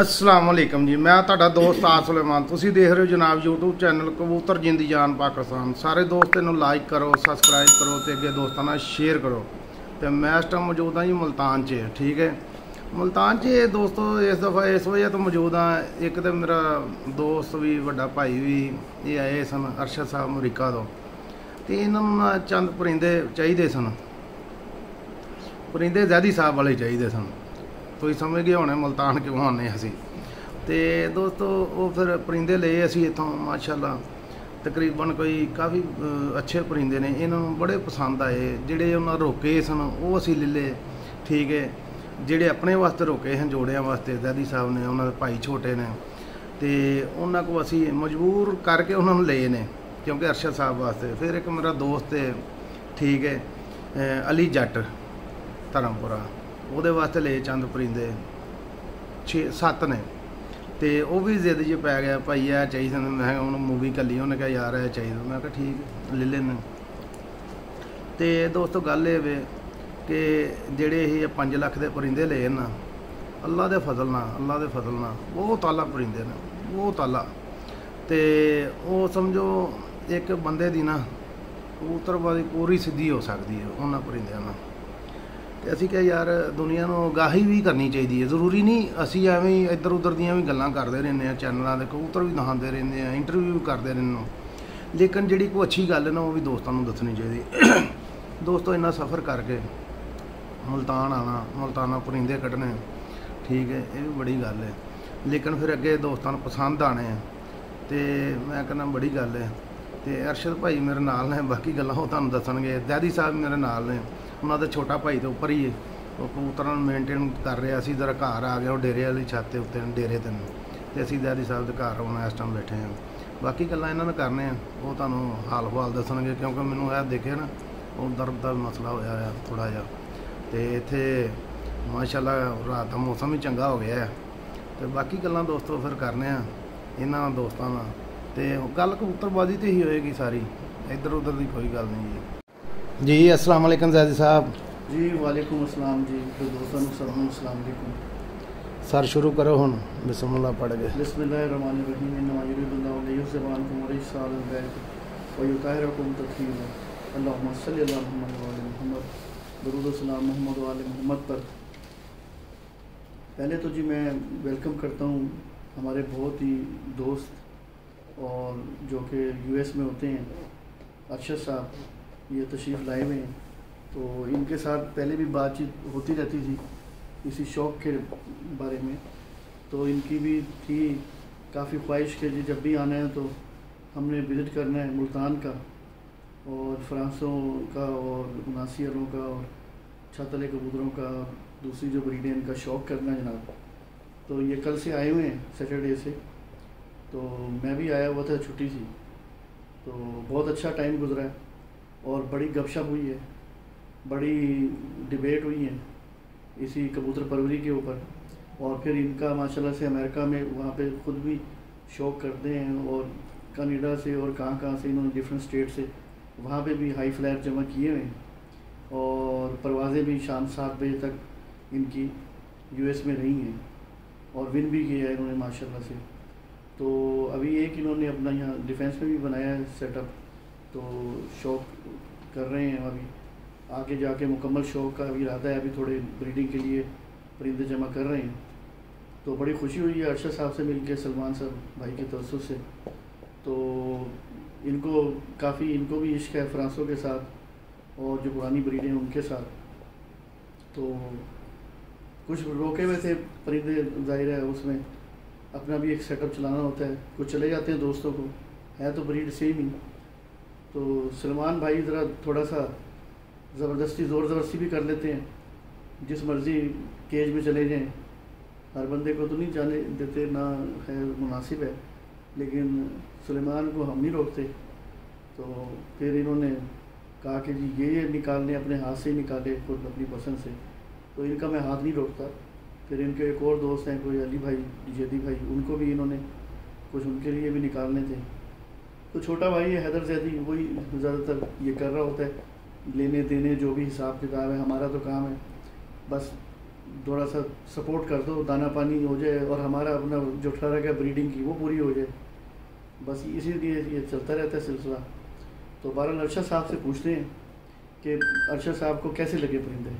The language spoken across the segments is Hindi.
ਅਸਲਾਮ ਵਾਲੇਕਮ ਜੀ। ਮੈਂ ਤੁਹਾਡਾ ਦੋਸਤ ਆਸ ਸੁਲੇਮਾਨ। ਤੁਸੀਂ ਦੇਖ ਰਹੇ ਹੋ ਜਨਾਬ YouTube ਚੈਨਲ ਕਬੂਤਰ ਜਿੰਦੀ ਜਾਨ ਪਾਕਿਸਤਾਨ। ਸਾਰੇ ਦੋਸਤ ਇਹਨੂੰ ਲਾਈਕ ਕਰੋ ਸਬਸਕ੍ਰਾਈਬ ਕਰੋ ਤੇ ਅੱਗੇ ਦੋਸਤਾਂ ਨਾਲ ਸ਼ੇਅਰ ਕਰੋ। ਤੇ ਮੈਂ ਇਸ ਟਾਈਮ ਮੌਜੂਦ ਹਾਂ ਜੀ ਮੁਲਤਾਨ 'ਚ ਠੀਕ ਹੈ? ਮੁਲਤਾਨ 'ਚ ਦੋਸਤੋ ਇਸ ਦਫਾ ਇਸ ਵਜ੍ਹਾ ਤੋਂ ਮੌਜੂਦ ਹਾਂ। ਇੱਕ ਤੇ ਮੇਰਾ ਦੋਸਤ ਵੀ ਵੱਡਾ ਭਾਈ ਵੀ ਇਹ ਆਏ ਸਨ ਅਰਸ਼ਦ ਸਾਹਿਬ ਅਮਰੀਕਾ ਤੋਂ। ਤੇ ਇਹਨਾਂ ਨਾ ਚੰਦ ਪਰਿੰਦੇ ਚਾਹੀਦੇ ਸਨ। ਪਰਿੰਦੇ ਜ਼ੈਦੀ ਸਾਹਿਬ ਵਾਲੇ ਚਾਹੀਦੇ ਸਨ। ਤੁਸੀਂ ਸਮਝ ਗਏ ਹੋਣੇ ਮਲਤਾਨ ਕਿਉਂ ਆਉਂਦੇ ਅਸੀਂ। ਤੇ ਦੋਸਤੋ, ਉਹ ਫਿਰ ਪਰਿੰਦੇ ਲਏ ਅਸੀਂ ਇੱਥੋਂ, ਮਾਸ਼ਾਅੱਲਾ। ਤਕਰੀਬਨ ਕੋਈ ਕਾਫੀ ਅੱਛੇ ਪਰਿੰਦੇ ਨੇ। ਇਹਨਾਂ ਨੂੰ ਬੜੇ ਪਸੰਦ ਆਏ। ਜਿਹੜੇ ਉਹਨਾਂ ਰੋਕੇ ਸਨ, ਉਹ ਅਸੀਂ ਲੈ ਲਏ। ਠੀਕ ਹੈ। ਜਿਹੜੇ ਆਪਣੇ ਵਾਸਤੇ ਰੋਕੇ ਹਨ, ਜੋੜਿਆਂ ਵਾਸਤੇ, ਦਾਦੀ ਸਾਹਿਬ ਨੇ, ਉਹਨਾਂ ਦੇ ਭਾਈ ਛੋਟੇ ਨੇ। ਤੇ ਉਹਨਾਂ ਕੋ ਅਸੀਂ ਮਜਬੂਰ ਕਰਕੇ ਉਹਨਾਂ ਨੂੰ ਲਏ ਨੇ, ਕਿਉਂਕਿ ਅਰਸ਼ਦ ਸਾਹਿਬ ਵਾਸਤੇ। ਫਿਰ ਇੱਕ ਮੇਰਾ ਦੋਸਤ ਹੈ, ਠੀਕ ਹੈ ਅਲੀ ਜੱਟ, ਧਰਮਪੁਰਾ। ਉਹਦੇ ਵਾਸਤੇ ਲਏ ਚੰਦ ਪਰਿੰਦੇ 6 7 ਨੇ। ਤੇ ਉਹ ਵੀ ਜ਼ਿੱਦ 'ਚ ਪੈ ਗਿਆ, ਭਾਈ ਇਹ ਚਾਹੀਦਾ ਨੇ। ਮੈਂ ਕਿਹਾ ਉਹਨੂੰ ਮੂਵੀ ਕੱਲੀ। ਉਹਨੇ ਕਿਹਾ, ਯਾਰ, ਇਹ ਚਾਹੀਦਾ। ਮੈਂ ਕਿਹਾ, ਠੀਕ ਲੈ ਲੈਣ ਤੇ ਦੋਸਤੋ, ਗੱਲ ਇਹ ਵੇ ਕਿ ਜਿਹੜੇ ਇਹ 5 ਲੱਖ ਦੇ ਪਰਿੰਦੇ ਲਏ ਨਾ, ਅੱਲਾ ਦੇ ਫਜ਼ਲ ਨਾਲ, ਅੱਲਾ ਦੇ ਫਜ਼ਲ ਨਾਲ, ਬਹੁਤ ਤਾਲਾ ਪਰਿੰਦੇ ਨੇ, ਬਹੁਤ ਤਾਲਾ। ਤੇ ਉਹ ਸਮਝੋ, ਇੱਕ ਬੰਦੇ ਦੀ ਨਾ ਕਬੂਤਰਬਾਜ਼ੀ ਪੂਰੀ ਸਿੱਧੀ ਹੋ ਸਕਦੀ ਹੈ, ਉਹਨਾਂ ਪਰਿੰਦਿਆਂ ਨਾਲ। ਤੇ ਅਸੀਂ ਕਿਹਾ ਯਾਰ ਦੁਨੀਆ ਨੂੰ ਆਗਾਹੀ ਵੀ ਕਰਨੀ ਚਾਹੀਦੀ ਹੈ। ਜ਼ਰੂਰੀ ਨਹੀਂ, ਅਸੀਂ ਐਵੇਂ ਹੀ ਇੱਧਰ ਉੱਧਰ ਦੀਆਂ ਵੀ ਗੱਲਾਂ ਕਰਦੇ ਰਹਿੰਦੇ ਆ ਚੈਨਲਾਂ ਦੇ ਕਬੂਤਰ ਵੀ ਦਿਖਾਉਂਦੇ ਰਹਿੰਦੇ ਆ ਇੰਟਰਵਿਊ ਵੀ ਕਰਦੇ ਰਹਿੰਦੇ ਹਾਂ। ਲੇਕਿਨ ਜਿਹੜੀ ਕੋਈ ਅੱਛੀ ਗੱਲ ਹੈ ਨਾ, ਉਹ ਵੀ ਦੋਸਤਾਂ ਨੂੰ ਦੱਸਣੀ ਚਾਹੀਦੀ ਦੋਸਤੋ, ਇੰਨਾ ਸਫ਼ਰ ਕਰਕੇ ਮੁਲਤਾਨ ਆਣਾ, ਮੁਲਤਾਨਾ ਪਰਿੰਦੇ ਕੱਢਣੇ, ਠੀਕ ਹੈ, ਇਹ ਵੀ ਬੜੀ ਗੱਲ ਹੈ। ਲੇਕਿਨ ਫਿਰ ਅੱਗੇ ਦੋਸਤਾਂ ਨੂੰ ਪਸੰਦ ਆਣੇ ਆ, ਤੇ ਮੈਂ ਕਹਿੰਦਾ ਬੜੀ ਗੱਲ ਹੈ। ਤੇ ਅਰਸ਼ਦ ਭਾਈ ਮੇਰੇ ਨਾਲ ਨੇ, ਬਾਕੀ ਗੱਲਾਂ ਉਹ ਤੁਹਾਨੂੰ ਦੱਸਣਗੇ। ਦਾਦੀ ਸਾਹਿਬ ਮੇਰੇ ਨਾਲ ਨੇ। ਉਹਨਾਂ ਦਾ ਛੋਟਾ ਭਾਈ ਤੋਂ ਉੱਪਰ ਹੀ ਹੈ ਉਹ ਕਬੂਤਰਾਂ ਨੂੰ ਮੇਨਟੇਨ ਕਰ ਰਿਹਾ ਸੀ, ਜਰਾ ਘਰ ਆ ਗਿਆ, ਉਹ ਡੇਰੇ ਵਾਲੀ ਛੱਤ ਦੇ ਉੱਤੇ, ਡੇਰੇ ਤੇ ਨੂੰ। ਤੇ ਅਸੀਂ ਦਾਦੀ ਸਾਹਿਬ ਦੇ ਘਰ ਹੁਣ ਇਸ ਟਾਈਮ ਬੈਠੇ ਹਾਂ। ਬਾਕੀ ਗੱਲਾਂ ਇਹਨਾਂ ਨੇ ਕਰਨੇ ਆ ਉਹ ਤੁਹਾਨੂੰ ਹਾਲ ਹਵਾਲ ਦੱਸਣਗੇ, ਕਿਉਂਕਿ ਮੈਨੂੰ ਇਹ ਦੇਖਿਆ ਨਾ, ਉਹ ਦਰਦ ਦਾ ਮਸਲਾ ਹੋਇਆ ਆ ਥੋੜਾ ਜਿਹਾ। ਤੇ ਇੱਥੇ ਮਾਸ਼ਾਅੱਲਾ ਰਾਤ ਦਾ ਮੌਸਮ ਵੀ ਚੰਗਾ ਹੋ ਗਿਆ ਹੈ ਤੇ ਬਾਕੀ ਗੱਲਾਂ ਦੋਸਤੋ ਫਿਰ ਕਰਨੇ ਆ, ਇਹਨਾਂ ਦੋਸਤਾਂ ਨਾਲ। ਤੇ ਗੱਲ ਕਬੂਤਰਬਾਜ਼ੀ ਤੇ ਹੀ ਹੋਏਗੀ ਸਾਰੀ। ਇੱਧਰ ਉੱਧਰ ਦੀ ਕੋਈ ਗੱਲ ਨਹੀਂ ਜੀ। जी अस्सलाम वालेकुम जैदी साहब। जी वालेकुम अस्सलाम जी तो दोस्तों सलाम अस्सलाम वालेकुम। सर शुरू करो हुन। बिस्मिल्लाह पढ़ गए व मोहम्मद मुहम्मद पर। पहले तो जी मैं वेलकम करता हूँ हमारे बहुत ही दोस्त और जो कि यूएस में होते हैं अक्षर साहब। ये तशरीफ़ लाए हुए हैं। तो इनके साथ पहले भी बातचीत होती रहती थी इसी शौक़ के बारे में। तो इनकी भी थी काफ़ी ख्वाहिश के जी जब भी आना है तो हमने विज़िट करना है मुल्तान का और फ्रांसों का और नासियरों का और छतले कबूतरों का दूसरी जो ब्रीडें हैं, इनका शौक़ करना है जनाब। तो ये कल से आए हुए हैं सैटरडे से। तो मैं भी आया हुआ था छुट्टी थी। तो बहुत अच्छा टाइम गुजरा है। और बड़ी गपशप हुई है, बड़ी डिबेट हुई है इसी कबूतर परवरी के ऊपर। और फिर इनका माशाल्लाह से अमेरिका में वहाँ पे खुद भी शौक करते हैं और कनाडा से और कहाँ कहाँ से इन्होंने डिफरेंट स्टेट से वहाँ पे भी हाई फ्लायर जमा किए हुए हैं। और परवाज़ें भी शाम सात बजे तक इनकी यूएस में रही हैं और विन भी किया है इन्होंने माशाल्लाह से। तो अभी एक इन्होंने अपना यहाँ डिफेंस में भी बनाया है सेटअप तो शौक कर रहे हैं अभी। आगे जाके मुकम्मल शौक का अभी इरादा है, अभी थोड़े ब्रीडिंग के लिए परिंदे जमा कर रहे हैं। तो बड़ी खुशी हुई है अरशद साहब से मिलके, सलमान साहब भाई के तवसत से। तो इनको काफ़ी, इनको भी इश्क है फ्रांसों के साथ और जो पुरानी ब्रीडें हैं उनके साथ। तो कुछ रोके हुए थे परिंदे, ज़ाहिर है उसमें अपना भी एक सेटअप चलाना होता है। कुछ चले जाते हैं दोस्तों को। है तो ब्रीड सेम ही। तो सलमान भाई ज़रा थोड़ा सा ज़बरदस्ती, ज़ोर ज़बरदस्ती भी कर लेते हैं। जिस मर्ज़ी केज में चले जाएँ। हर बंदे को तो नहीं जाने देते, ना है मुनासिब है। लेकिन सुलेमान को हम नहीं रोकते। तो फिर इन्होंने कहा कि जी, ये ये निकालने, अपने हाथ से ही निकाले खुद अपनी पसंद से। तो इनका मैं हाथ नहीं रोकता। फिर इनके एक और दोस्त हैं, कोई अली भाई, जैदी भाई, उनको भी इन्होंने कुछ उनके लिए भी निकालने थे। तो छोटा भाई है, हैदर जैदी, वही ज़्यादातर ये कर रहा होता है। लेने देने जो भी हिसाब किताब है, हमारा तो काम है। बस थोड़ा सा सपोर्ट कर दो, दाना पानी हो जाए और हमारा अपना जो ठहरा गया ब्रीडिंग की, वो पूरी हो जाए। बस इसीलिए ये चलता रहता है सिलसिला। तो बहरहाल अरशद साहब से पूछते हैं कि अरशद साहब को कैसे लगे परिंदे?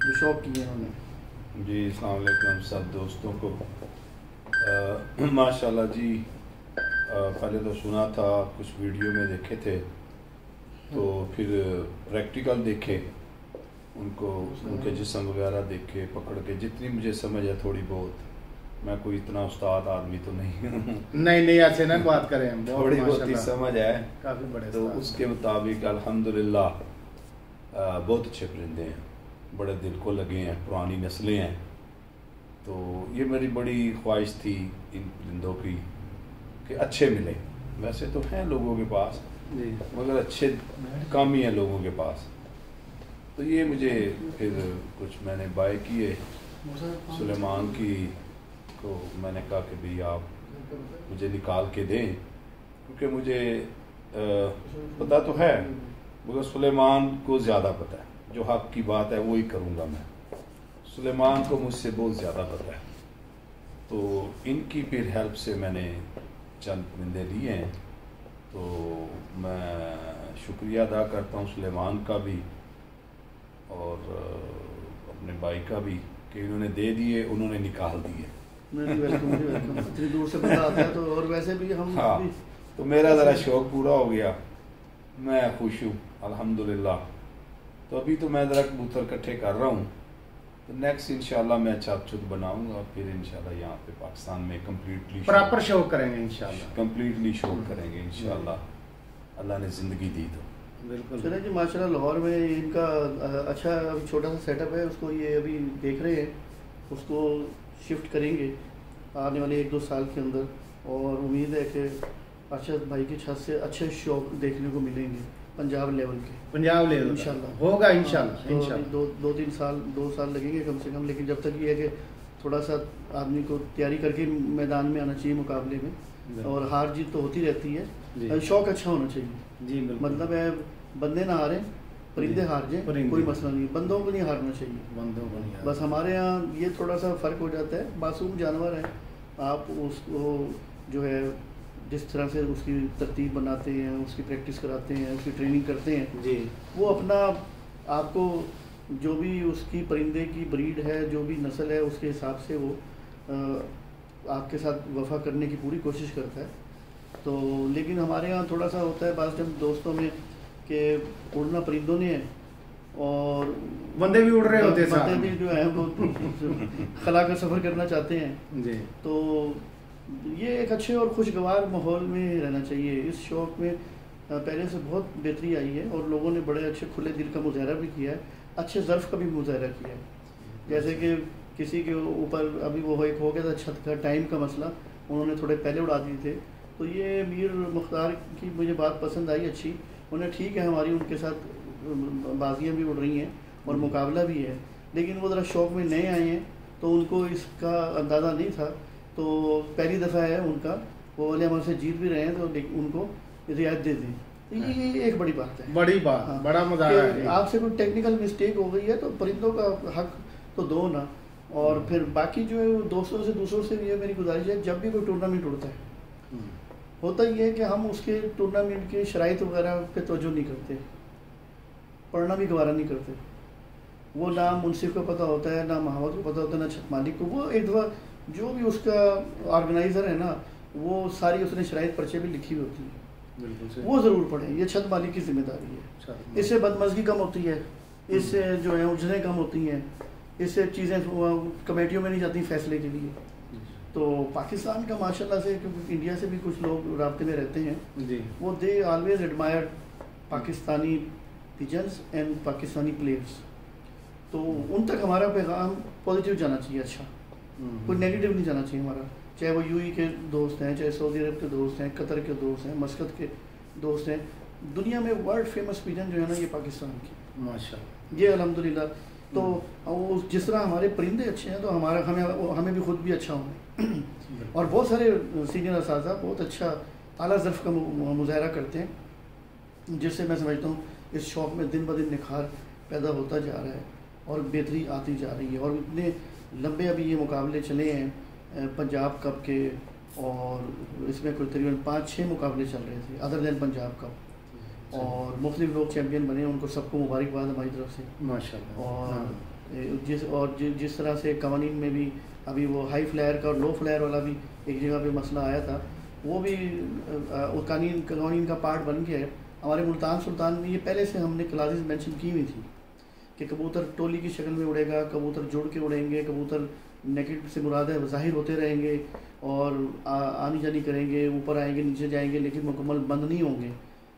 जो शौक किए उन्होंने। जी अलैक्म सब दोस्तों को। माशाल्लाह जी पहले तो सुना था कुछ वीडियो में देखे थे तो फिर प्रैक्टिकल देखे उनको उनके जिसम वगैरह देखे पकड़ के जितनी मुझे समझ है थोड़ी बहुत। मैं कोई इतना उस्ताद आदमी तो नहीं हूँ। नहीं नहीं ऐसे ना बात करें थोड़ी बहुत ही समझ है। काफ़ी बड़े तो उसके मुताबिक अल्हम्दुलिल्लाह बहुत अच्छे परिंदे हैं। बड़े दिल को लगे हैं पुरानी नस्लें हैं। तो ये मेरी बड़ी ख्वाहिश थी इन परिंदों की। कि अच्छे मिले। वैसे तो हैं लोगों के पास मगर अच्छे कम ही हैं लोगों के पास। तो ये मुझे फिर कुछ मैंने बाय किए सुलेमान की को मैंने कहा कि भाई आप मुझे निकाल के दें क्योंकि मुझे आ, पता तो है मगर सुलेमान को ज़्यादा पता है। जो हक की बात है वो ही करूँगा मैं। सुलेमान को मुझसे बहुत ज़्यादा पता है। तो इनकी फिर हेल्प से मैंने चंद परिंदे लिए हैं तो मैं शुक्रिया अदा करता हूँ सुलेमान का भी और अपने भाई का भी कि इन्होंने दे दिए उन्होंने निकाल दिए। इतनी दूर से आता है तो और वैसे भी हम हाँ भी, तो मेरा ज़रा शौक पूरा हो गया। मैं खुश हूँ अल्हम्दुलिल्लाह। तो अभी तो मैं ज़रा कबूतर इकट्ठे कर रहा हूँ। तो नेक्स्ट इंशाल्लाह मैं छत छुत बनाऊँगा फिर इंशाल्लाह यहाँ पे पाकिस्तान में कम्प्लीटली प्रॉपर शो करेंगे इंशाल्लाह कम्प्लीटली शो करेंगे इंशाल्लाह अल्लाह ने ज़िंदगी दी तो। बिल्कुल। चले जी माशाल्लाह लाहौर में इनका अच्छा अभी छोटा सा सेटअप है उसको ये अभी देख रहे हैं उसको शिफ्ट करेंगे आने वाले एक दो साल के अंदर और उम्मीद है कि अरशद भाई की छत से अच्छे शौक देखने को मिलेंगे। पंजाब लेवल के। पंजाब लेवल इंशाल्लाह। होगा इंशाल्लाह हाँ, तो दो दो तीन साल दो साल लगेंगे कम से कम लेकिन जब तक ये है कि थोड़ा सा आदमी को तैयारी करके मैदान में आना चाहिए मुकाबले में और हार जीत तो होती रहती है। शौक अच्छा होना चाहिए। जी मतलब है बंदे ना हारें परिंदे हार जाए कोई मसला नहीं बंदों को नहीं हारना चाहिए। बंदों को नहीं बस हमारे यहाँ ये थोड़ा सा फ़र्क हो जाता है मासूम जानवर है। आप उसको जो है जिस तरह से उसकी तरतीब बनाते हैं उसकी प्रैक्टिस कराते हैं उसकी ट्रेनिंग करते हैं जी। वो अपना आपको जो भी उसकी परिंदे की ब्रीड है जो भी नस्ल है उसके हिसाब से वो आपके साथ वफा करने की पूरी कोशिश करता है। तो लेकिन हमारे यहाँ थोड़ा सा होता है बाज़ टाइम दोस्तों में कि उड़ना परिंदों ने है और बंदे भी उड़ रहे होते हैं बंदे भी जो है वो खला का सफ़र करना चाहते हैं। जी। तो ये एक अच्छे और खुशगवार माहौल में रहना चाहिए। इस शौक में पहले से बहुत बेहतरी आई है और लोगों ने बड़े अच्छे खुले दिल का मुजाहरा भी किया है। अच्छे ज़र्फ़ का भी मुजाहरा किया है। जैसे कि किसी के ऊपर अभी वो एक हो गया था छत का, टाइम का मसला, उन्होंने थोड़े पहले उड़ा दिए थे। तो ये मीर मुख्तार की मुझे बात पसंद आई अच्छी। उन्हें ठीक है हमारी, उनके साथ बाजियाँ भी उड़ रही हैं और मुकाबला भी है। लेकिन वो ज़रा शौक में नए आए हैं तो उनको इसका अंदाज़ा नहीं था। तो पहली दफ़ा है उनका। वो वाले हमारे से जीत भी रहे हैं तो उनको रियायत दे दें। ये एक बड़ी बात है। बड़ी बात हाँ, बड़ा मज़ा है आपसे कोई टेक्निकल मिस्टेक हो गई है तो परिंदों का हक तो दो ना। और हम्म। फिर बाकी जो है दोस्तों से दूसरों से ये मेरी गुजारिश है जब भी कोई टूर्नामेंट उड़ता है। हम्म। होता ये है कि हम उसके टूर्नामेंट के शराइ वगैरह पे तोजो नहीं करते। पढ़ना भी गवारा नहीं करते। वो ना मुनसिफ को पता होता है ना महावत को पता होता है ना छत मालिक को। वो एक दफ़ा जो भी उसका ऑर्गेनाइज़र है ना वो सारी उसने शराइ पर्चे भी लिखी हुई होती है। वो ज़रूर पढ़ें ये छत मालिक की ज़िम्मेदारी है। इससे बदमजगी कम होती है इससे जो है उलझने कम होती हैं इससे चीज़ें कमेटियों में नहीं जाती फैसले के लिए। तो पाकिस्तान का माशाल्लाह से क्योंकि इंडिया से भी कुछ लोग रबते में रहते हैं जी। वो they always admire Pakistani pigeons and Pakistani players तो उन तक हमारा पैगाम पॉजिटिव जाना चाहिए अच्छा। हम्म। कोई नेगेटिव नहीं जाना चाहिए हमारा। चाहे वो यूई के दोस्त हैं चाहे सऊदी अरब के दोस्त हैं कतर के दोस्त हैं मस्कत के दोस्त हैं दुनिया में वर्ल्ड फ़ेमस पिजन जो है ना ये पाकिस्तान की। माशा। ये अलहमदिल्ला तो वो जिस तरह हमारे परिंदे अच्छे हैं तो हमारा हमें हमें भी खुद भी अच्छा होना और बहुत सारे सीनियर इस बहुत अच्छा अला ज़र्फ़ का मुजाहरा करते हैं। जिससे मैं समझता हूँ इस शौक़ में दिन ब दिन निखार पैदा होता जा रहा है और बेहतरी आती जा रही है। और इतने लंबे अभी ये मुकाबले चले हैं पंजाब कप के और इसमें कुछ तकरीबन पाँच छः मुकाबले चल रहे थे अदर देन पंजाब कप। और मुख्तलिफ़ लोग चैम्पियन बने उनको सबको मुबारकबाद हमारी तरफ़ से। माशा और हाँ। जिस और जि, जिस तरह से कवानीन में भी अभी वो हाई फ्लायर का और लो फ्लायर वाला भी एक जगह पे मसला आया था वो भी कानून कवानीन का पार्ट बन गया है। हमारे मुल्तान सुल्तान में ये पहले से हमने क्लासेस मेंशन की हुई थी। कि कबूतर टोली की शक्ल में उड़ेगा कबूतर जुड़ के उड़ेंगे कबूतर नेकेट से मुराद है ज़ाहिर होते रहेंगे और आ, आनी जानी करेंगे ऊपर आएँगे नीचे जाएँगे लेकिन मुकम्मल बंद नहीं होंगे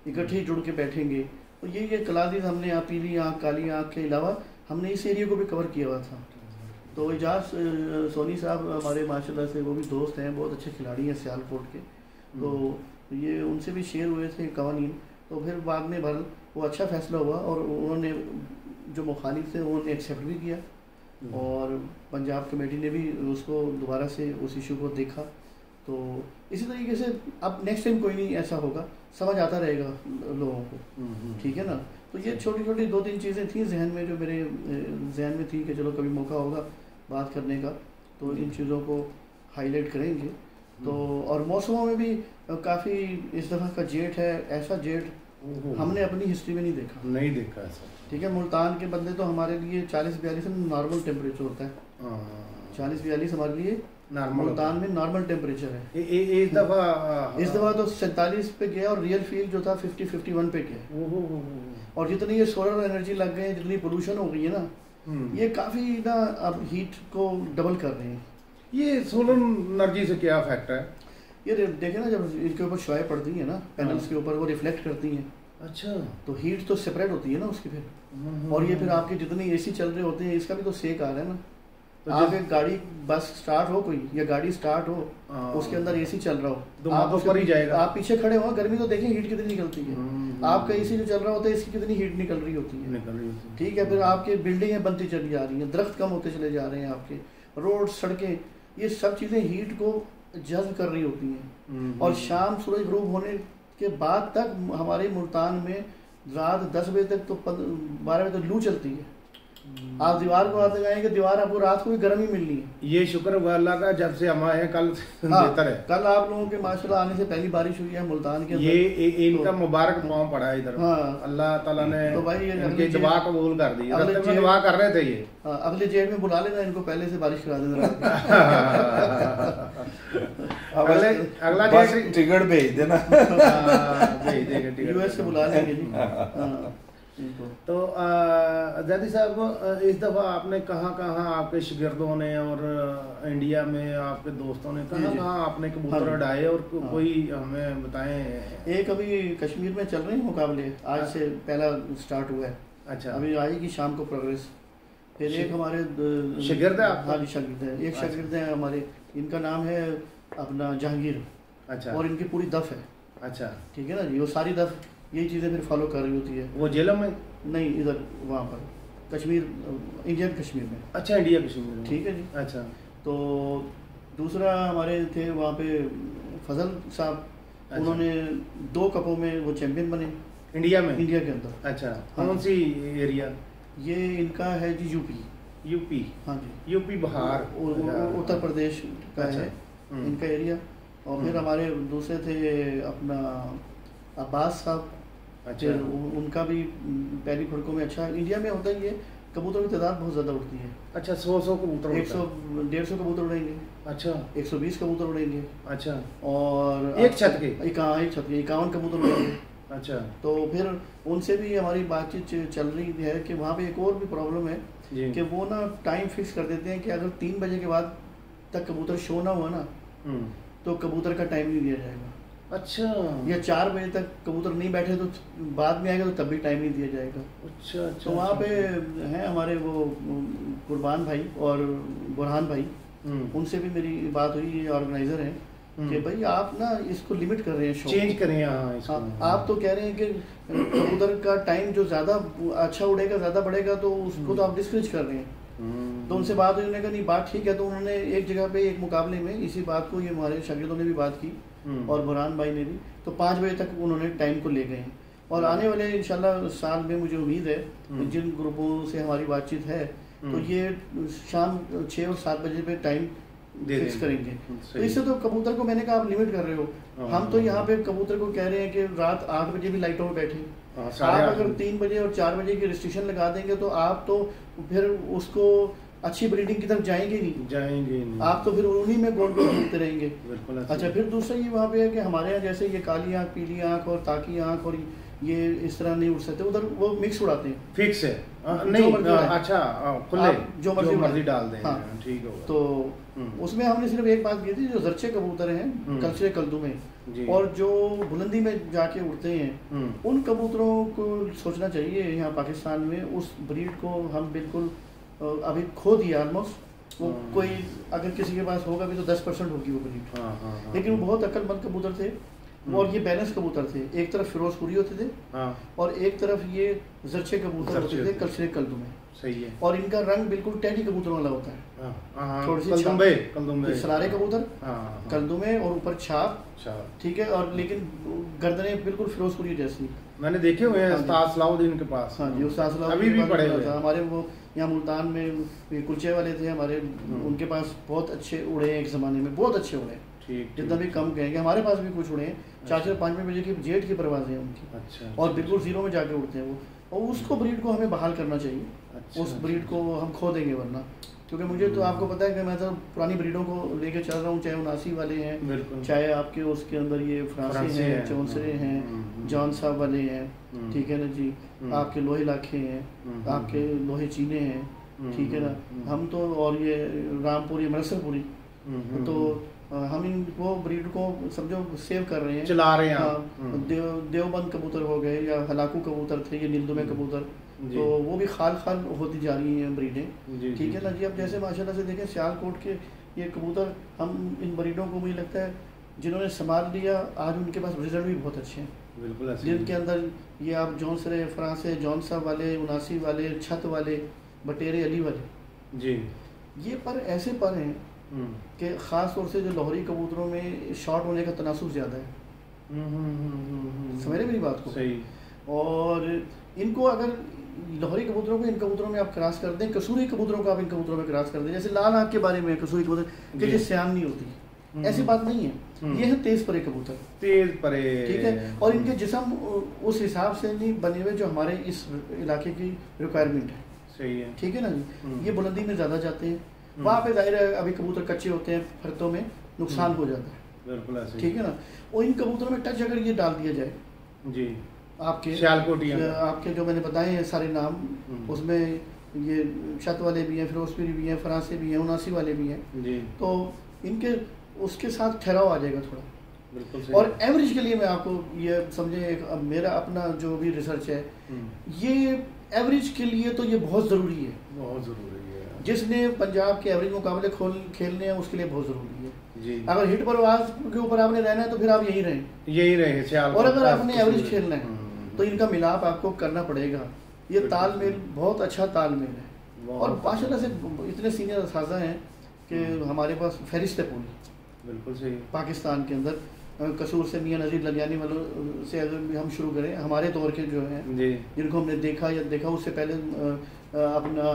इकट्ठे ही जुड़ के बैठेंगे। तो ये ये क्लासेस हमने यहाँ पीली आँख काली आँख के अलावा हमने इस एरिया को भी कवर किया हुआ था। तो एजाज सोनी साहब हमारे माशाल्लाह से वो भी दोस्त हैं बहुत अच्छे खिलाड़ी हैं सियालकोट के। तो ये उनसे भी शेयर हुए थे कवानीन। तो फिर बाद में भर वो अच्छा फैसला हुआ और उन्होंने जो मुखालिफ थे उन्होंने एक्सेप्ट भी किया और पंजाब कमेटी ने भी उसको दोबारा से उस इशू को देखा। तो इसी तरीके से अब नेक्स्ट टाइम कोई नहीं ऐसा होगा। समझ आता रहेगा लोगों को। हम्म, ठीक है ना? तो ये छोटी छोटी दो तीन चीज़ें थी जहन में जो मेरे जहन में थी कि चलो कभी मौका होगा बात करने का तो इन चीज़ों को हाईलाइट करेंगे। तो और मौसमों में भी काफ़ी इस दफ़ा का जेठ है ऐसा जेठ हम्म। हमने अपनी हिस्ट्री में नहीं देखा। नहीं देखा ऐसा। ठीक है मुल्तान के बंदे तो हमारे लिए चालीस बयालीस नॉर्मल टेम्परेचर होता है। हाँ, चालीस बयालीस हमारे लिए मुल्तान में नॉर्मल टेम्परेचर है। ए- ए- इस दफ़ा हाँ, इस दफ़ा तो सैंतालीस पे गया और रियल फील जो था फिफ्टी फिफ्टी वन पे गया। और जितनी ये सोलर एनर्जी लग गए जितनी पोल्यूशन हो गई है ना हम्म। ये काफ़ी ना अब हीट को डबल कर रहे हैं। ये सोलर एनर्जी से क्या इफ़ेक्ट है? ये देखे ना जब इनके ऊपर शुआएँ पड़ती हैं ना पैनल्स हाँ। के ऊपर वो रिफ्लेक्ट करती हैं अच्छा तो हीट तो सेपरेट होती है ना उसकी फिर हम्म, और ये फिर आपके जितने एसी चल रहे होते हैं इसका भी तो सेक आ रहा है ना तो आप एक गाड़ी बस स्टार्ट हो कोई या गाड़ी स्टार्ट हो हाँ। उसके अंदर एसी चल रहा हो तो तो ऊपर ही जाएगा। आप पीछे खड़े हो गर्मी तो देखें हीट कितनी निकलती है हम्म, आपका एसी जो चल रहा होता है इसकी कितनी हीट निकल रही होती है निकल रही होती है। ठीक है फिर आपके बिल्डिंगें बनती चली जा रही हैं दरख्त कम होते चले जा रहे हैं आपके रोड सड़कें ये सब चीज़ें हीट को जज्ब कर रही होती हैं। हम्म, और शाम सूरज ग्रूब होने के बाद तक हमारे मुल्तान में रात दस बजे तक तो बारह बजे तक लू चलती है। आप दीवार को आते जाएँगे दीवार आपको रात को भी गर्मी मिलनी है। ये शुक्र हुआ अल्लाह का जब से हम आए हैं कल हाँ, बेहतर है। कल आप लोगों के माशाल्लाह आने से पहली बारिश हुई है मुल्तान के ये अंदर। ए- इनका तो- मुबारक पाँव पड़ा है इधर। हाँ। अल्लाह ताला ने तो भाई ये इनकी दुआ कबूल कर दी। अगले में दुआ कर रहे थे ये। हाँ, अगले जेठ में बुला लेना इनको पहले से बारिश करा देना। अगले अगला टिकट भेज देना। हाँ, भेज देंगे यूएस से बुला लेंगे हाँ, तो आज़ादी साहब इस दफ़ा आपने कहाँ कहाँ आपके शिगिर्दों ने और इंडिया में आपके दोस्तों ने कहाँ कहाँ आपने कबूतर हाँ। उड़ाए और को- हाँ। कोई हमें बताएँ? एक अभी कश्मीर में चल रहे हैं मुकाबले। आज से पहला स्टार्ट हुआ है। अच्छा। अभी आएगी शाम को प्रोग्रेस फिर एक हमारे शागिर्द है? हाँ जी शागिर्द है। एक अच्छा। है हमारे। इनका नाम है अपना जहांगीर। अच्छा। और इनकी पूरी दफ है। अच्छा। ठीक है ना जी? वो सारी दफ यही चीज़ें फिर फॉलो कर रही होती है। वो जेलों में? नहीं इधर वहाँ पर। कश्मीर इंडियन कश्मीर में। अच्छा इंडिया कश्मीर में। ठीक है जी। अच्छा। तो दूसरा हमारे थे वहाँ पे फजल साहब। अच्छा। उन्होंने दो कपों में वो चैंपियन बने। इंडिया में? इंडिया के अंदर। अच्छा। हाँ। कौन सी एरिया ये इनका है जी यूपी यूपी हाँ जी। यूपी बिहार उ- उत्तर प्रदेश का अच्छा। है हम्म। इनका एरिया और फिर हम्म। हमारे दूसरे थे अपना अब्बास साहब। अच्छा। फिर उनका भी पहली फड़कों में अच्छा। इंडिया में होता ही है कबूतरों की तादाद बहुत ज़्यादा उड़ती है। अच्छा सौ सौ कबूतर एक सौ डेढ़ सौ कबूतर उड़ेंगे। अच्छा। एक सौ बीस कबूतर उड़ेंगे। अच्छा। और एक छत के? इक्का- एक छत के इक्यावन कबूतर उड़ेंगे। अच्छा। तो फिर उनसे भी हमारी बातचीत चल रही है कि वहाँ पे एक और भी प्रॉब्लम है कि वो ना टाइम फिक्स कर देते हैं कि अगर तीन बजे के बाद तक कबूतर शो ना हुआ ना हम्म। तो कबूतर का टाइम नहीं दिया जाएगा। अच्छा या चार बजे तक कबूतर नहीं बैठे तो बाद में आएगा तो तब भी टाइम नहीं दिया जाएगा अच्छा अच्छा तो वहाँ अच्छा, पे। हैं हमारे वो कुर्बान भाई और बुरहान भाई हम्म। उनसे भी मेरी बात हुई ये ऑर्गेनाइजर हैं कि हम्म। भाई आप ना इसको लिमिट कर रहे हैं चेंज करें हाँ इसको आप, आप तो कह रहे हैं कि कबूतर का टाइम जो ज़्यादा अच्छा उड़ेगा ज़्यादा बढ़ेगा तो उसको तो आप डिस्करेज कर रहे हैं हम्म। तो उनसे बात हुई उन्होंने कहा नहीं बात ठीक है तो उन्होंने एक जगह पे एक मुकाबले में इसी बात को ये हमारे शागिर्दों ने भी बात की। और बुरहान भाई ने भी। तो पाँच बजे तक उन्होंने टाइम को ले गए और आने वाले इंशाल्लाह साल में मुझे उम्मीद है हम्म। जिन ग्रुपों से हमारी बातचीत है तो हम्म। ये शाम छः और सात बजे पे टाइम फिक्स करेंगे। तो इससे तो कबूतर को मैंने कहा आप लिमिट कर रहे हो। हाँ, हम तो हाँ, यहाँ हाँ। पे कबूतर को कह रहे हैं कि रात आठ बजे भी लाइटों में बैठे। आप अगर तीन बजे और चार बजे की रिस्ट्रिक्शन लगा देंगे तो आप तो फिर उसको अच्छी ब्रीडिंग की तरफ़ जाएँगे नहीं? जाएँगे नहीं। आप तो फिर उन्हीं में गोल्ड गोल्ड घूमते रहेंगे। बिल्कुल अच्छा फिर दूसरा ये वहाँ पे है कि हमारे यहाँ जैसे ये काली आँख पीली आँख और ताकी आँख और ये इस तरह नहीं उड़ सकते उधर वो मिक्स उड़ाते हैं। फिक्स है। हाँ, जो नहीं मर्ज़ी हाँ, अच्छा हाँ, खुले। जो मर्ज़ी उड़ाए। डाल दें। हाँ। हाँ, ठीक होगा तो हम्म। उसमें हमने सिर्फ़ एक बात की थी जो जर्चे कबूतर हैं हम्म। कलचरे कल्दू में। और जो बुलंदी में जाके उड़ते हैं हम्म, उन कबूतरों को सोचना चाहिए यहाँ पाकिस्तान में उस ब्रीड को हम बिल्कुल अभी खो दिया ऑलमोस्ट वो हाँ। कोई अगर किसी के पास होगा भी तो दस परसेंट होगी वो ब्रीड हाँ, हाँ, लेकिन वो बहुत अक्लमंद कबूतर थे। हम्म। और ये बैलेंस कबूतर थे। एक तरफ़ फिरोजपुरी होते थे और एक तरफ़ ये जर्चे कबूतर होते थे थे। कल्दू में। सही है। और इनका रंग बिल्कुल टैडी कबूतरों वाला होता है। थोड़ी सी सरारे कबूतर। हाँ, हाँ, कल्दू में और ऊपर छाप। ठीक है और लेकिन गर्दनें बिल्कुल फिरोजपुरी जैसी। मैंने देखे हुए हैं उस्ताद सलाउद्दीन के पास। हाँ जी उस्ताद अभी भी पड़े हुए हमारे वो यहाँ मुल्तान में कुलचे वाले थे हमारे हम्म। उनके पास बहुत अच्छे उड़े हैं एक ज़माने में बहुत अच्छे उड़े। हैं ठीक जितना भी कम कहेंगे हमारे पास भी कुछ उड़े हैं। चार चार पाँच पाँच बजे की जेट की परवाज है उनकी। अच्छा और बिल्कुल ज़ीरो में जाके उड़ते हैं वो। और उसको ब्रीड को हमें बहाल करना चाहिए। अच्छा, उस ब्रीड को हम खो देंगे वरना। क्योंकि मुझे तो आपको पता है कि मैं तो पुरानी ब्रीडों को लेके चल रहा हूँ चाहे उनासी वाले हैं चाहे आपके उसके अंदर ये फ्रांसी हैं चौंसरे हम्म, हैं हम्म, हम्म। जॉन साहब वाले हैं हम्म। ठीक है ना जी हम्म। आपके लोहे लाखे हैं हम्म, आपके हम्म। लोहे चीने हैं हम्म, ठीक है ना हम्म, हम तो और ये रामपुरी हम्म, हम्म, तो हम इन वो ब्रीड को समझो सेव कर रहे हैं चला रहे हैं हाँ। हम्म। देव देवबंद कबूतर हो गए या हलाकू कबूतर थे ये नीलदुमे हम्म। कबूतर। तो वो भी खाल खाल होती जा रही हैं ब्रीडें ठीक है ना जी। अब जैसे माशाल्लाह से देखें सियालकोट के ये कबूतर हम इन ब्रीडों को मुझे लगता है जिन्होंने संभाल लिया आज उनके पास रिज़ल्ट भी बहुत अच्छे हैं। बिल्कुल जिनके अंदर ये आप जौनसरे फ्रांसे जौनसा वाले उनासी वाले छत वाले बटेरे अली वाले। जी। ये पर ऐसे पर हैं हम्म, कि ख़ास तौर से जो लाहौरी कबूतरों में शॉर्ट होने का तनासुब ज़्यादा है। हम्म, हम्म। समझ रहे मेरी बात को? सही। और इनको अगर लाहौरी कबूतरों को इन कबूतरों में आप क्रॉस कर दें कसूरी कबूतरों को आप इन कबूतरों में क्रॉस कर दें जैसे लाल आँख के बारे में कसूरी कबूतर कि। ये श्याम नहीं होती हम्म। ऐसी बात नहीं है हम्म। ये है तेज परे कबूतर तेज परे ठीक है और इनके जिसम उस हिसाब से नहीं बने हुए जो हमारे इस इलाके की रिक्वायरमेंट है सही है ठीक है ना जी हम्म। ये बुलंदी में ज़्यादा जाते हैं। वहाँ पे ज़ाहिर है अभी कबूतर कच्चे होते हैं फरतों में नुकसान। हो जाता है ही। ठीक है ना और इन कबूतरों में टच अगर ये डाल दिया जाए जी आपके आपके जो मैंने बताए हैं सारे नाम हम्म। उसमें ये छत वाले भी हैं फिरोजपुरी भी हैं फरांसी भी हैं उनासी वाले भी हैं। तो इनके उसके साथ ठहराव आ जाएगा थोड़ा। बिल्कुल और एवरेज के लिए मैं आपको ये समझे मेरा अपना जो भी रिसर्च है हम्म, ये एवरेज के लिए तो ये बहुत ज़रूरी है। बहुत ज़रूरी है। जिसने पंजाब के एवरेज मुकाबले खोल खेलने हैं उसके लिए बहुत ज़रूरी है। जी। अगर हिट पर के ऊपर आपने रहना है तो फिर आप यहीं रहें। यही रहे और अगर आपने एवरेज खेलना है हम्म। तो इनका मिलाप आपको करना पड़ेगा। ये तालमेल बहुत अच्छा तालमेल है। और माशा से इतने सीनियर इस हैं कि हम्म। हमारे पास फहरिस्त है पूरी। बिल्कुल सही। पाकिस्तान के अंदर। कसूर से मियाँ नज़ीर ललियानी वालों से अगर हम शुरू करें हमारे दौर के जो हैं जिनको हमने देखा या देखा उससे पहले अपना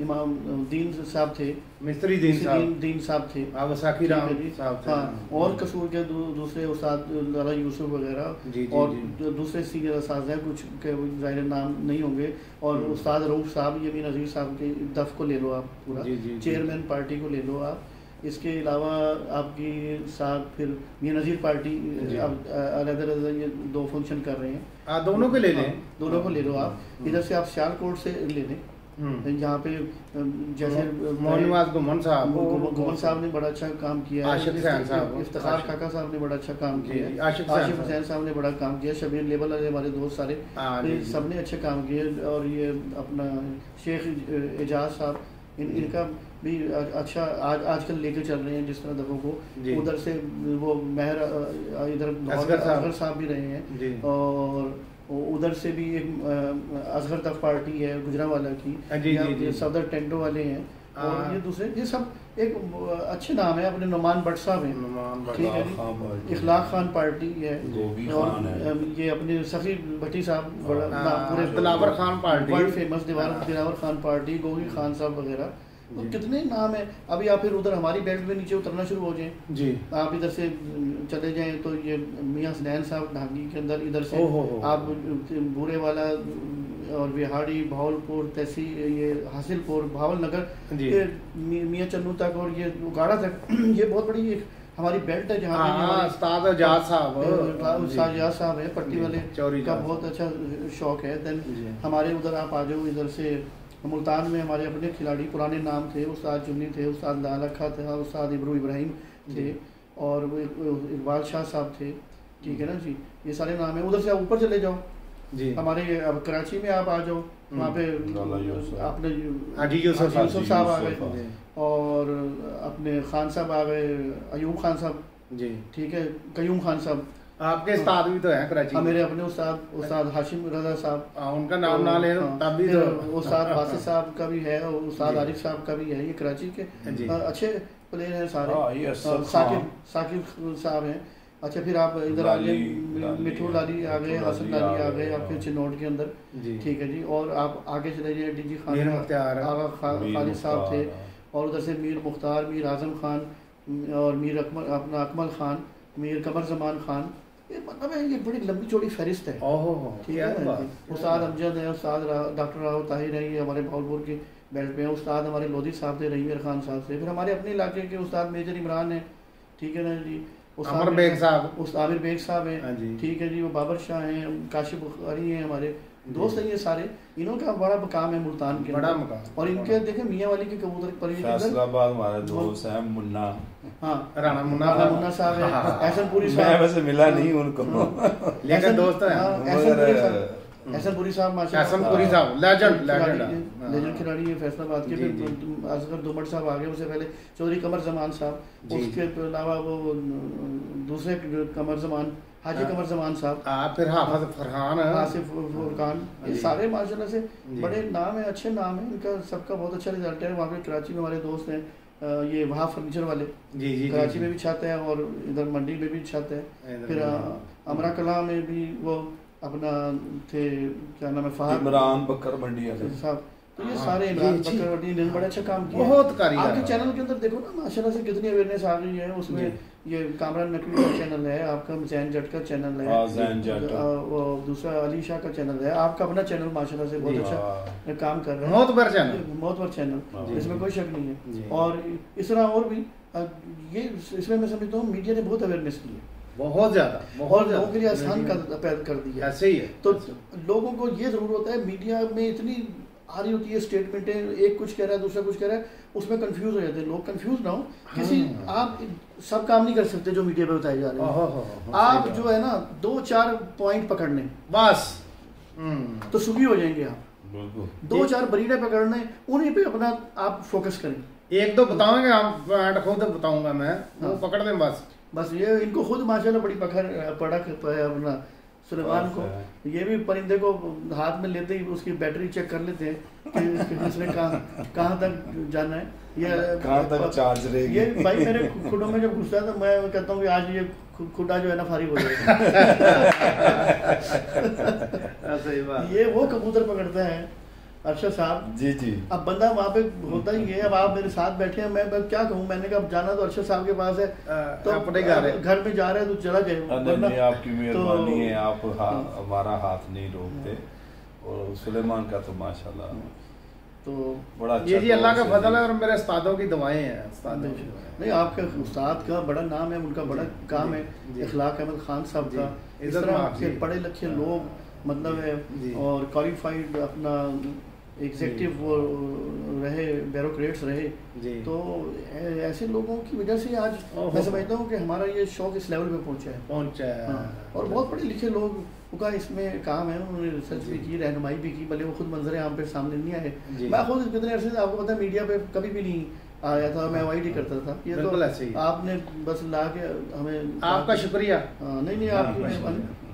इमाम दीन साहब थे मिस्त्री दीन साहब दीन साहब थे आप वसाखी राम जी। साहब थे हाँ और कसूर के दू, दूसरे उस्ताद लाला यूसुफ वगैरह जी, जी, और जी। दूसरे सीनियर उस्ताद हैं कुछ के ज़ाहिर नाम नहीं होंगे और हम्म। उस्ताद रऊफ साहब ये भी नज़ीर साहब के दफ को ले लो आप पूरा। चेयरमैन पार्टी को ले लो आप इसके अलावा आपकी साहब फिर ये नज़ीर पार्टी। अब अलग अलग ये दो फ़ंक्शन कर रहे हैं आ, दोनों को ले लें हाँ, दोनों को ले लो आप हम्म। इधर से आप सियालकोट से ले लें। यहाँ पे जैसे मोहन गुमन साहब गुमन साहब ने बड़ा अच्छा काम किया है हुसैन साहब। इफ्तार। खाका साहब ने बड़ा अच्छा काम किया है आशिक हुसैन साहब। ने बड़ा काम किया शबीर लेबल वाले हमारे दोस्त सारे हाँ, ये जी, जी। सबने अच्छे काम किए और ये अपना शेख एजाज साहब इन इनका भी अच्छा आज आजकल लेके चल रहे हैं जिस तरह दफों को उधर से वो मेहर इधर साहब। भी रहे हैं और उधर से भी एक अ, असगर तक पार्टी है गुजरा वाला की हाँ, सदर टेंटो वाले हैं हाँ। और ये दूसरे ये सब एक अच्छे नाम है अपने नुमान भट्ट साहब हैं ठीक है इखलाक खान पार्टी। इखलाक खान पार्टी है और है। ये अपने सखी भट्टी साहब बड़ा हाँ, पूरे दिलावर खान पार्टी। फ़ेमस दिलावर हाँ। दिलावर खान पार्टी गोगी खान साहब वगैरह तो कितने नाम है? अभी आप फिर उधर हमारी बेल्ट में नीचे उतरना शुरू हो जाए। जी। आप इधर से चले जाएँ तो ये मियाँ हसनैन साहब ढांगी के अंदर इधर से हो। आप बूरे वाला और बिहाड़ी भावलपुर तहसील ये हासिलपुर भावलनगर। ये मियाँ चन्नू तक और ये उगाड़ा तक ये बहुत बड़ी एक हमारी बेल्ट है जहाँ हाँ साहब है पट्टी वाले का बहुत अच्छा शौक है। देन हमारे उधर आप आ जाओ इधर से मुल्तान में हमारे अपने खिलाड़ी पुराने नाम थे उस्ताद चुन्नी थे उस्ताद लाल अखा था उस्ताद इब्रू इब्राहिम थे और वो इकबाल शाह साहब थे। ठीक है ना जी? ये सारे नाम है। उधर से आप ऊपर चले जाओ। जी। हमारे अब कराची में आप आ जाओ। वहाँ पे अपने यूसुफ साहब। आ गए। और अपने खान साहब आ गए अयूब खान साहब। जी। ठीक है कयूम खान साहब। आपके उस्ताद भी तो हैं कराची हाँ, मेरे अपने उस्ताद उस्ताद हाशिम रजा साहब। हाँ, उनका नाम ना ले हाँ, तब भी तो उस्ताद बासित साहब का भी है और उस्ताद आरिफ साहब का भी है ये कराची के। अच्छे प्लेयर हैं सारे। साकिब साकिब साहब हैं। अच्छा फिर आप इधर आ गए मिठू लाली आ गए हसन लाली आ गए आप फिर। चिन्नौट के अंदर। ठीक है जी और आप आगे चले जाइए डी जी खान आगा खालिद साहब थे। और उधर से मीर मुख्तार मीर आज़म खान और मीर अकमल अपना अकमल खान मीर कमर जमान खान। ये मतलब है ये बड़ी लंबी चौड़ी फहरिस्त है। ठीक है? उस्ताद अमजद है उस्ताद डॉक्टर राव ताहिर है ये हमारे भावलपुर के बेल्ट में उस्ताद हमारे लोधी साहब थे रहीम खान साहब से। फिर हमारे अपने इलाके के उस्ताद मेजर इमरान है। ठीक है ना जी? उस्ताद अमर बेग साहब। उस आमिर बेग साहब हैं। ठीक है जी वो बाबर शाह हैं काशिफ बुखारी हैं हमारे। दोस्त हैं ये सारे। इन्हों का बड़ा मकाम है मुल्तान के बड़ा मकाम। और इनके देखे मियाँ वाली के कबूतर पर फैसलाबाद हमारे दोस्त हैं मुन्ना। हाँ। राणा मुन्ना राणा मुन्ना साहब। एहसनपुरी साहब। वैसे मिला नहीं उनको। लेकिन एहसन- दोस्त हैं। हाँ, साहब। साहब लेजेंड लेजेंड लेजेंड खिलाड़ी है फैसलाबाद के। फिर असगर दुमट साहब आगे उससे पहले चौधरी कमर जमान साहब उसके अलावा वो दूसरे कमर जमान हाजी हाँ। कमर जमान साहब। फिर हाफिज फरहान। आसिफ फुरकान। ये सारे माशाल्लाह से बड़े नाम है अच्छे नाम है। इनका सबका बहुत अच्छा रिज़ल्ट है। वहाँ पे कराची में हमारे दोस्त हैं ये वहाँ फर्नीचर वाले। जी जी कराची में भी छाते हैं और इधर मंडी में भी छाते हैं। फिर अमरा कला में भी वो अपना थे क्या नाम है फहाद इमरान बकर मंडी साहब तो ये हाँ, सारे इमरान वटी ने बड़ा अच्छा काम किया बहुत कारीगर आपके चैनल के अंदर देखो ना माशाल्लाह से कितनी अवेयरनेस आ गई है उसमें ये कामरान नकवी का चैनल है आपका जैन जट का चैनल है। हाँ, दूसरा अली शाह का चैनल है। आपका अपना चैनल माशाल्लाह से बहुत अच्छा काम कर रहा है। मोहतबर चैनल मोहतबर हाँ। चैनल इसमें कोई शक नहीं है। और इस तरह और भी ये इसमें मैं समझता हूँ मीडिया ने बहुत अवेयरनेस की है। बहुत ज़्यादा बहुत लोगों के लिए आसान कर कर दिया है। ऐसे ही है। तो लोगों को ये ज़रूर होता है मीडिया में इतनी आ रही होती है स्टेटमेंटें एक कुछ कह रहा है दूसरा कुछ कह रहा है उसमें कंफ्यूज हो जाते हैं लोग। कंफ्यूज ना हो। किसी हाँ। आप सब काम नहीं कर सकते जो मीडिया पे बताए जा रहे हैं। हो हो, आप जो है ना दो चार पॉइंट पकड़ने बस। हम्म। तो सुखी हो जाएँगे आप। दो चार बरीडे पकड़ने उन्हीं पे अपना आप फोकस करें। एक दो बताओगे आप पॉइंट खुद बताऊँगा मैं। वो हाँ। पकड़ दें बस। बस ये इनको खुद माशाल्लाह बड़ी पकड़ पड़क अपना सुलेमान को। ये भी परिंदे को हाथ में लेते ही उसकी बैटरी चेक कर लेते हैं कि इसने कहाँ कहाँ तक जाना है। ये कहाँ तक चार्ज रहेगी? ये भाई मेरे खुडों में जब घुसता है तो मैं कहता हूँ कि आज ये खुडा जो है ना फारिग हो जाएगा। सही बात। ये वो कबूतर पकड़ता है अरशद साहब। जी जी। अब बंदा वहाँ पे होता ही है अब आप मेरे साथ बैठे हैं मैं मैं क्या कहूँ मैंने कहा जाना तो अरशद साहब के पास है। तो अपने घर घर में जा रहे हैं तो चला जाए आपकी मेहरबानी तो- है आप हमारा हाथ नहीं रोकते। और सुलेमान का तो माशाल्लाह। तो बड़ा अच्छा ये जी अल्लाह का फजल है और मेरे उस्तादों की दुआएँ हैं उस्तादों की नहीं आपके उस्ताद का बड़ा नाम है उनका बड़ा काम है इखलाक अहमद खान साहब का। इस तरह आपके पढ़े लिखे लोग मतलब है और क्वालिफाइड अपना एग्जेक्टिव रहे ब्यूरोक्रेट्स रहे तो ऐसे लोगों की वजह से आज मैं समझता हूँ कि हमारा ये शौक इस लेवल पे पहुँचा है। पहुँचा है। हाँ, और बहुत पढ़े लिखे लोग का इसमें काम है उन्होंने रिसर्च भी की रहनुमाई भी की भले वो खुद मंजर आम पे सामने नहीं आए। मैं खुद कितने अरसे आपको पता है मीडिया पे कभी भी नहीं आया था मैं अवॉइड ही करता था। ये तो आपने बस ला के हमें आपका शुक्रिया। हाँ, नहीं नहीं हाँ,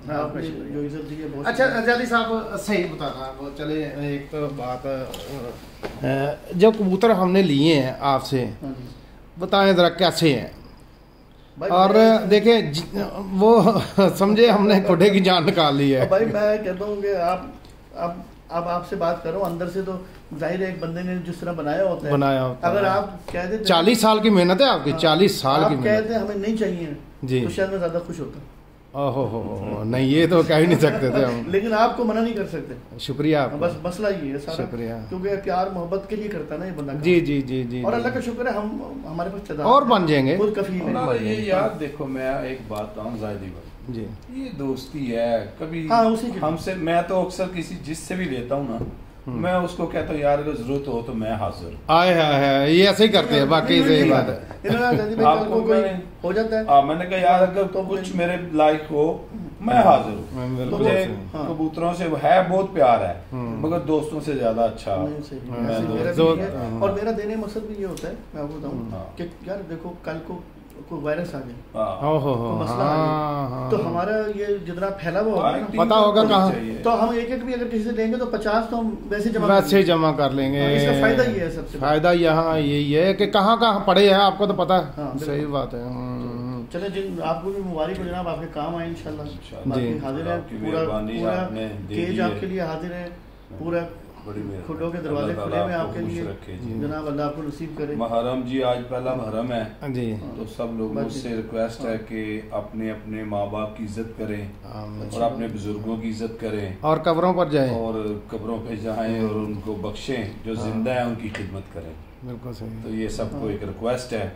हाँ। जो अच्छा आज़ादी साहब सही बताना वो चले एक तो बात जब कबूतर हमने लिए हैं आपसे हाँ जी। बताएँ ज़रा कैसे हैं? और देखे वो समझे हमने खुडे की जान निकाल ली है। भाई मैं कहता हूँ कि आप आप अब आपसे बात करो अंदर से तो ज़ाहिर है एक बंदे ने जिस तरह बनाया होता है। बनाया होता अगर है। आप कह देते चालीस साल की मेहनत है आपकी हाँ, चालीस साल आप की कहते मेहनत। हैं हमें नहीं चाहिए जी। तो शायद मैं ज़्यादा खुश होता। ओहो हो हो हो, नहीं ये तो कह ही नहीं सकते थे हम। लेकिन आपको मना नहीं कर सकते। शुक्रिया आप बस मसला ये है सारा। शुक्रिया। क्योंकि प्यार मोहब्बत के लिए करता ना ये बंदा। जी जी जी जी और अल्लाह का शुक्र है हम हमारे पास चदा और बन जाएँगे। खुद है। ना, ये यार देखो मैं एक बात बताऊँ जायदी भाई। जी। ये दोस्ती है कभी हाँ, उसी। हमसे मैं तो अक्सर किसी जिससे भी लेता हूँ ना हम्म। मैं उसको कहता हूँ यार अगर ज़रूरत हो तो मैं हाजिर हूँ। आए हाय ये ऐसे ही करते हैं बाकी सही बात है। आपको हो जाता है आ, मैंने कहा यार अगर तो कुछ मेरे लाइक हो मैं हाजिर हूँ मुझे हाँ। कबूतरों से है बहुत प्यार है हम्म। मगर दोस्तों से ज़्यादा अच्छा है। तो- है। हाँ। और मेरा देने का मकसद भी ये होता है मैं बताऊँ बताऊँ हाँ। कि यार देखो कल को कोई वायरस आ गया हाँ। हो हो तो मसला आ हाँ गया हाँ तो हमारा ये जितना फैला हुआ होगा पता होगा तो कहाँ। तो हम एक एक भी अगर किसी से लेंगे तो पचास तो हम वैसे जमा वैसे जमा कर लेंगे इसका फ़ायदा ये है सबसे फ़ायदा यहाँ यही है कि कहाँ कहाँ पड़े हैं आपको तो पता हाँ, सही बात है हम्म। चले जिन आपको भी मुबारक हो जनाब आपके काम आए इंशाल्लाह। जी। हाजिर है पूरा पूरा केज आपके लिए हाजिर है पूरा। खुडों के दरवाजे खुले आपके लिए। जी। जनाब अल्लाह आपको नसीब करे। मुहर्रम जी आज पहला मुहर्रम है। जी। तो सब लोगों से रिक्वेस्ट है कि अपने अपने माँ बाप की इज़्ज़त करें और अपने बुज़ुर्गों की इज़्ज़त करें। और कब्रों पर जाएँ। और कब्रों पे जाएँ और उनको बख्शें जो हाँ। ज़िंदा है उनकी खिदमत करें। बिल्कुल सही। तो ये सबको एक रिक्वेस्ट है।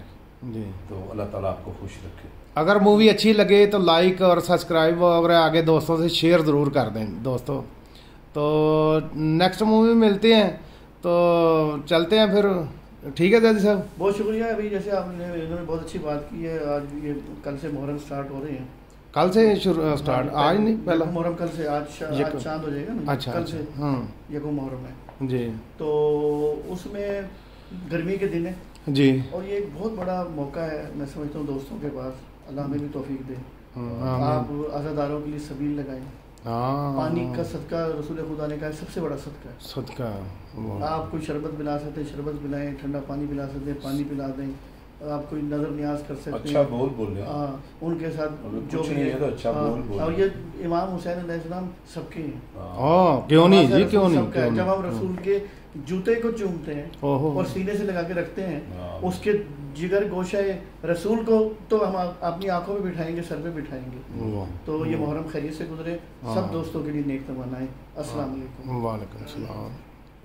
जी। तो अल्लाह ताला आपको खुश रखे। अगर मूवी अच्छी लगे तो लाइक और सब्सक्राइब और आगे दोस्तों से शेयर ज़रूर कर दें। दोस्तों तो नेक्स्ट मूवी मिलते हैं तो चलते हैं फिर। ठीक है दादी साहब? बहुत शुक्रिया अभी जैसे आपने इन्होंने बहुत अच्छी बात की है आज ये कल से मुहर्रम स्टार्ट हो रहे हैं। कल से शुरू स्टार्ट हाँ, आज नहीं पहला? मुहर्रम कल से आज आज चाँद हो जाएगा ना? अच्छा कल अच्छा। से हम्म यकम मुहर्रम है। जी। तो उसमें गर्मी के दिन है। जी। और ये एक बहुत बड़ा मौका है मैं समझता हूँ दोस्तों के पास। अल्लाह हमें भी तौफीक दे। हम्म, आप आज़ादारों के लिए सबील लगाएँ। हाँ पानी का सदका रसूल खुदा ने कहा सबसे बड़ा सदका है। सदका आप कोई शरबत पिला सकते हैं शरबत पिलाएँ ठंडा पानी पिला सकते हैं पानी पिला दें आप कोई नज़र न्याज कर सकते अच्छा हैं। बोल बोल हैं हाँ, उनके साथ जो भी है तो अच्छा हाँ, बोल बोल। और ये इमाम हुसैन अलैहिस्सलाम सबके हैं। हाँ। क्यों नहीं? जी क्यों नहीं? है। जब हम रसूल के जूते को चूमते हैं और सीने से लगा के रखते हैं हाँ। उसके जिगर गोशा रसूल को तो हम अपनी आँखों में बिठाएँगे सर पे बिठाएँगे। तो ये मुहर्रम खैरियत से गुजरे। हाँ। सब दोस्तों के लिए नेक तमन्नाएँ। अस्सलाम वालेकुम वालेकुम सलाम।